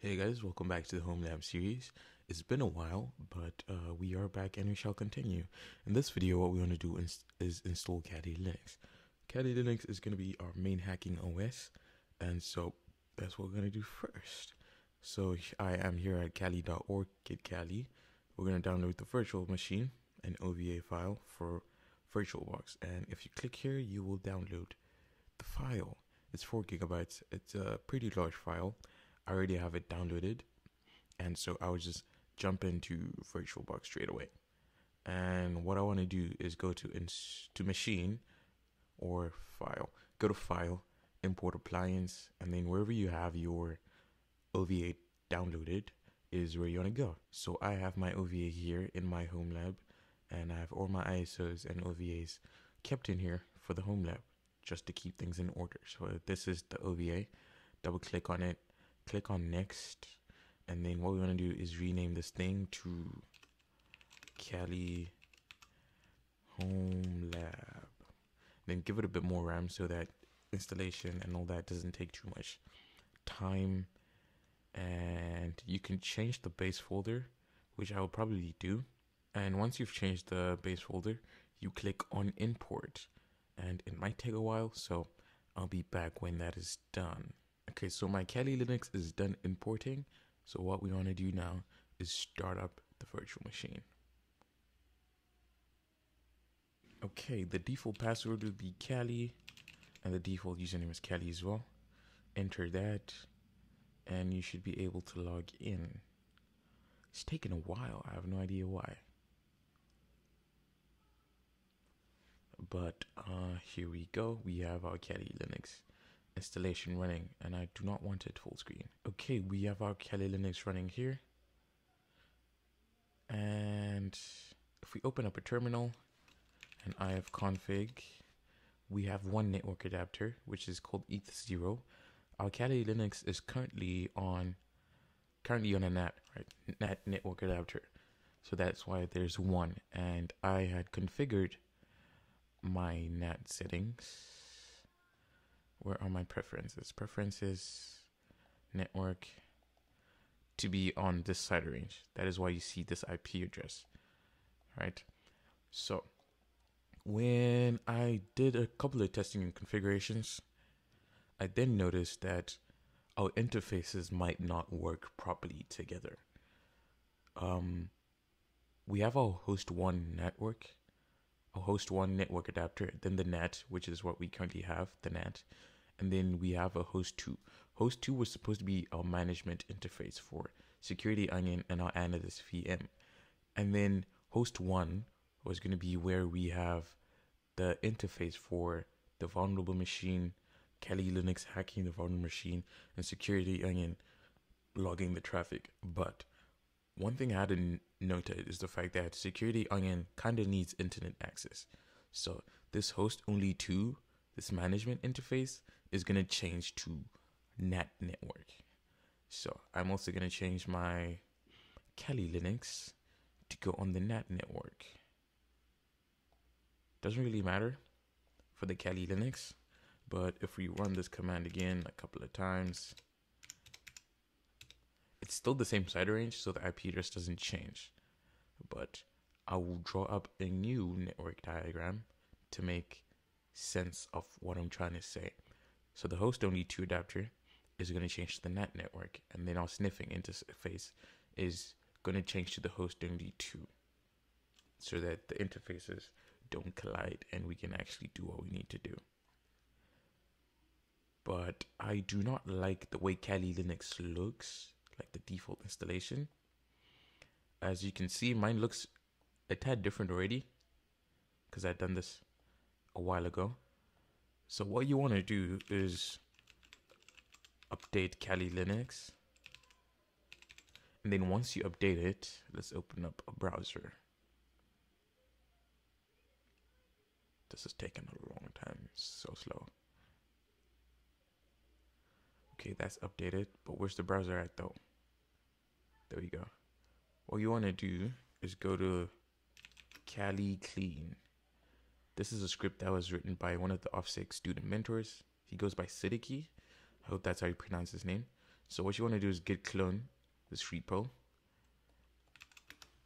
Hey guys, welcome back to the Home Lab series. It's been a while, but uh, we are back and we shall continue. In this video, what we want to do is, is install Kali Linux. Kali Linux is going to be our main hacking OS, and so that's what we're going to do first. So I am here at kali.org, get Kali. We're going to download the virtual machine, an OVA file for VirtualBox, and if you click here, you will download the file. It's 4 gigabytes. It's a pretty large file. I already have it downloaded, and so I would just jump into VirtualBox straight away. And what I want to do is go to ins- to machine or file. Go to file, import appliance, and then wherever you have your OVA downloaded is where you want to go. So I have my OVA here in my home lab, and I have all my ISOs and OVAs kept in here for the home lab just to keep things in order. So this is the OVA. Double click on it, click on next, and then what we want to do is rename this thing to Kali Home Lab. Then give it a bit more RAM so that installation and all that doesn't take too much time. And you can change the base folder, which I will probably do. And once you've changed the base folder, you click on import and it might take a while, so I'll be back when that is done. Okay, so my Kali Linux is done importing. So what we want to do now is start up the virtual machine. Okay, the default password will be Kali, and the default username is Kali as well. Enter that, and you should be able to log in. It's taken a while. I have no idea why. But uh, here we go. We have our Kali Linux installation running, and I do not want it full screen. Okay, we have our Kali Linux running here. And if we open up a terminal and ifconfig, we have one network adapter, which is called ETH0. Our Kali Linux is currently on currently on a NAT, right? NAT network adapter. So that's why there's one. And I had configured my NAT settings. Where are my preferences? Preferences, network, to be on this CIDR range. That is why you see this IP address, right? So when I did a couple of testing and configurations, I then noticed that our interfaces might not work properly together. Um, we have our host one network host one network adapter, then the NAT, which is what we currently have, the NAT, and then we have a host two. Host two was supposed to be our management interface for Security Onion and our Analyst VM, and then host one was going to be where we have the interface for the vulnerable machine, Kali Linux hacking the vulnerable machine, and Security Onion logging the traffic. But one thing I hadn't noted is the fact that Security Onion kind of needs internet access. So this host only two, this management interface is going to change to NAT network. So I'm also going to change my Kali Linux to go on the NAT network. Doesn't really matter for the Kali Linux, but if we run this command again a couple of times, it's still the same CIDR range, so the IP address doesn't change. But I will draw up a new network diagram to make sense of what I'm trying to say. So the host only two adapter is going to change to the NAT network, and then our sniffing interface is going to change to the host only two, so that the interfaces don't collide and we can actually do what we need to do. But I do not like the way Kali Linux looks default installation. As you can see, mine looks a tad different already because I've done this a while ago. So what you want to do is update Kali Linux. And then once you update it, let's open up a browser. This is taking a long time, so slow. Okay, that's updated, but where's the browser at though? There we go. What you want to do is go to Kali Clean. This is a script that was written by one of the OffSec student mentors. He goes by Siddiqui. I hope that's how you pronounce his name. So what you want to do is git clone this repo,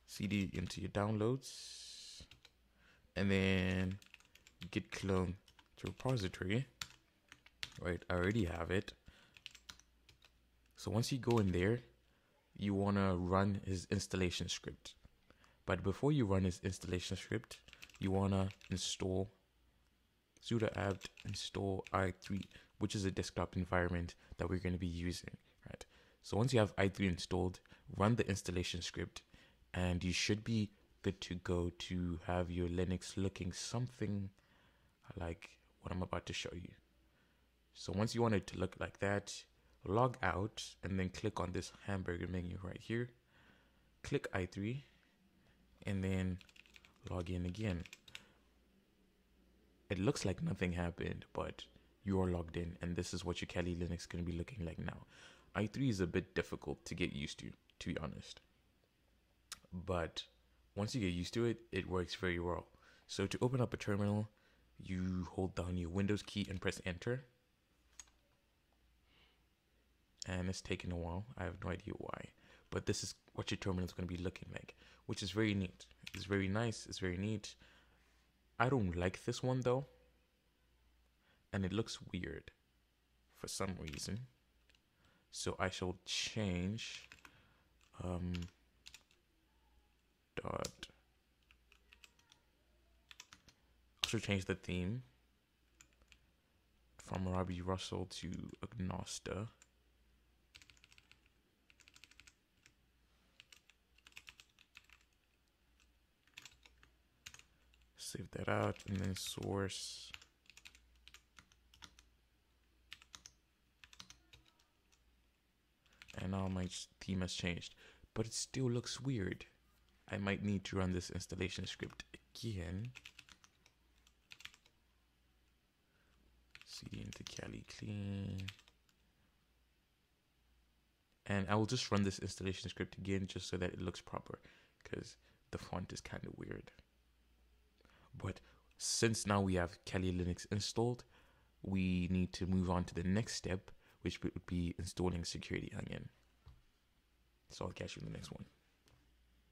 cd into your downloads, and then git clone to repository. Right, I already have it. So once you go in there, you want to run his installation script. But before you run his installation script, you want to install sudo apt install i3, which is a desktop environment that we're going to be using, right? So once you have i3 installed, run the installation script and you should be good to go to have your Linux looking something like what I'm about to show you. So once you want it to look like that, log out and then click on this hamburger menu right here. Click i3 and then log in again. It looks like nothing happened, but you are logged in and this is what your Kali Linux to be looking like now. i3 is a bit difficult to get used to, to be honest. But once you get used to it, it works very well. So to open up a terminal, you hold down your Windows key and press enter. And it's taking a while. I have no idea why. But this is what your terminal is going to be looking like, which is very neat. It's very nice. It's very neat. I don't like this one though. And it looks weird for some reason. So I shall change um, dot also change the theme from Robbie Russell to Agnoster. Save that out and then source. And now my theme has changed, but it still looks weird. I might need to run this installation script again. cd into Kali clean. And I will just run this installation script again just so that it looks proper because the font is kind of weird. But since now we have Kali Linux installed, we need to move on to the next step, which would be installing Security Onion. So I'll catch you in the next one.